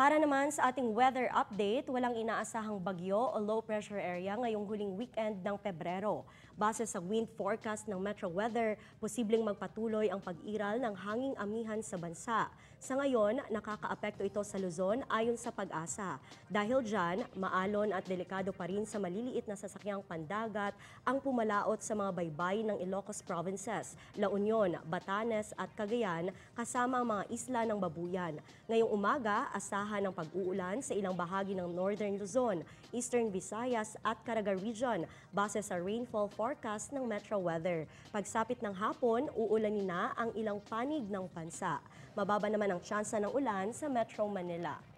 Para naman sa ating weather update, walang inaasahang bagyo o low pressure area ngayong huling weekend ng Pebrero. Base sa wind forecast ng Metro Weather, posibleng magpatuloy ang pag-iral ng hanging amihan sa bansa. Sa ngayon, nakakaapekto ito sa Luzon ayon sa pag-asa. Dahil dyan, maalon at delikado pa rin sa maliliit na sasakyang pandagat ang pumalaot sa mga baybay ng Ilocos Provinces, La Union, Batanes at Cagayan kasama ang mga isla ng Babuyan. Ngayong umaga, asahan ng pag-uulan sa ilang bahagi ng Northern Luzon, Eastern Visayas at Caraga Region base sa rainfall forecast ng Metro Weather. Pagsapit ng hapon, uulanin na ang ilang panig ng bansa. Mababa naman ang tsansa ng ulan sa Metro Manila.